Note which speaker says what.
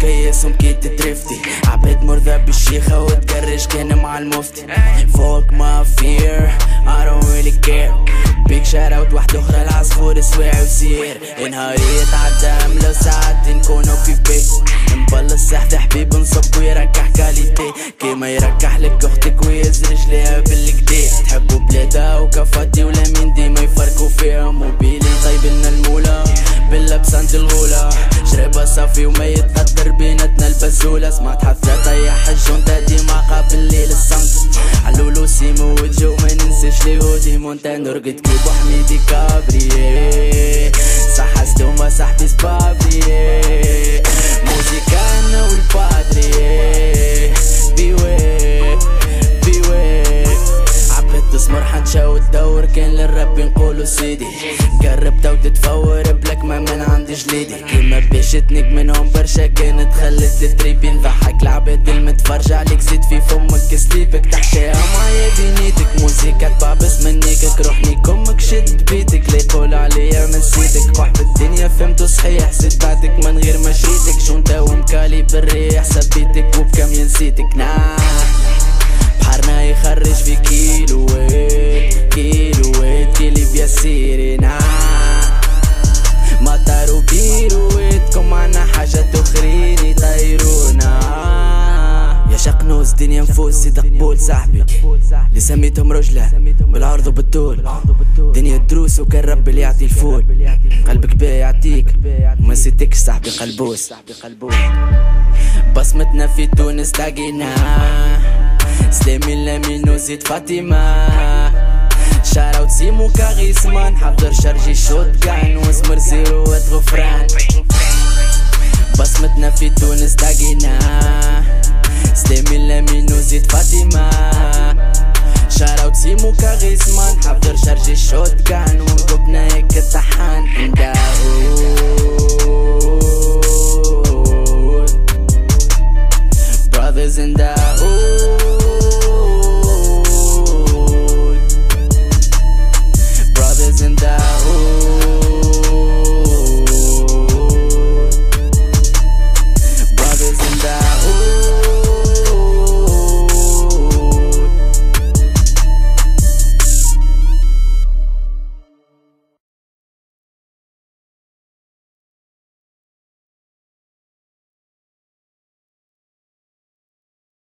Speaker 1: كياس ومكي تترفتي عباد مرضى بالشيخة وتقرش كان مع المفتي. فوق ما فير I don't really care. بيك شاروت واحدة أخرى العصفور سواعي وسير. نهاري يتعدى لو ساعات نكونو في بيت. نبلص صحت حبيب نصب ويركح كاليتي. كيما يركح لك أختك ويزرج ليها بالكدي. تحبوا بلادها وكفاتي ولا مين ديما يفرقوا فيها. موبيلي طيب لنا المولى باللبس عند الغولة. شريبة صافي يتقدر البزولة سمعت حفلة طيح الجونتا ديما قابل ليل الصمت. علولو سيمو وجو ما ننساش لي هودي. مونتان رقد كيف حميدي كابري صح ستوما صاحبي سبابري نقولو سيدي قربت وتتفور بلك ما من عندي جليدي. كيما باش تنق منهم برشا كانت خلت التريبي نضحك العباد المتفرجة عليك زيد في فمك سليبك تحشيها معايا بنيتك. موسيقى تبعبس منيكك روحني كمك شد بيتك. لي يقول عليا من سيدك. قح الدنيا فهمتو صحيح. زيد بعدك من غير ما شريتك شو انت ومكالي بالريح سبيتك وبكم ينسيتك. نعم بحرنا يخرج في كيلوات كيلوات نفوس زيد قبول صاحبي. اللي سميتهم رجلة بالعرض وبالطول. دنيا دروس وكان رب اللي يعطي الفول. قلبك بيه يعطيك وما نسيتكش صاحبي قلبوس. بصمتنا في تونس تلاقينا سلامي لامين وزيد فاطمة. شاروت سيمو كاريسمان حضر شرجي شوت كان واسمر زيرو غفران بصمتنا في تونس تلاقينا سلامي لامين وزيد فاطمة شاروت سيمو كاريسمان حضر شرجي شوت كان ونقبنا هيك الطحان Brothers